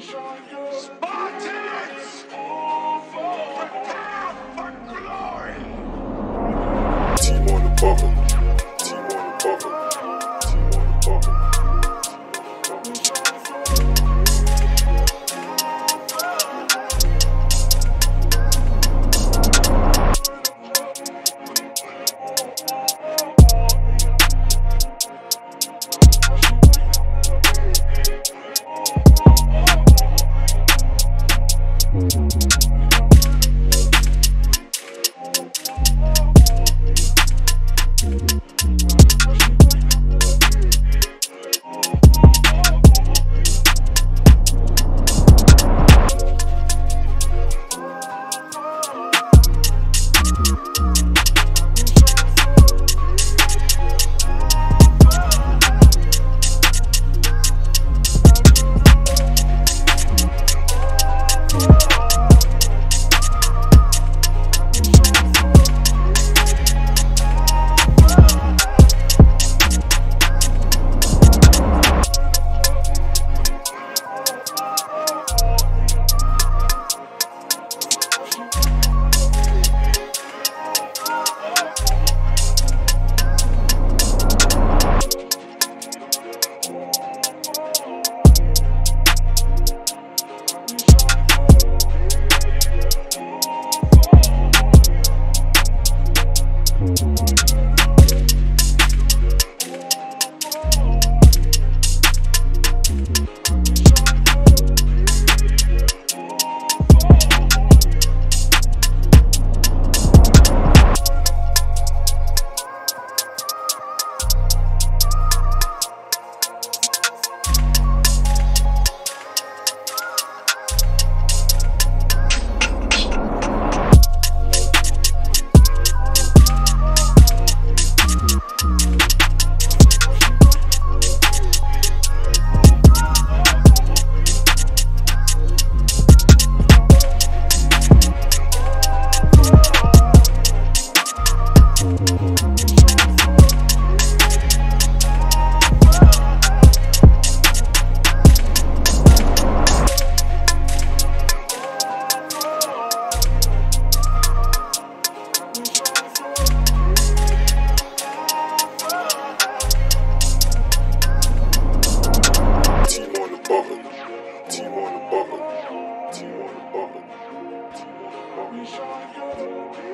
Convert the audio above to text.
Spartans! all for glory! Sunshine,